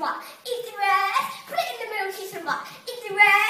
what? Eat the rest, put it in the middle, Eat some what? Eat the rest.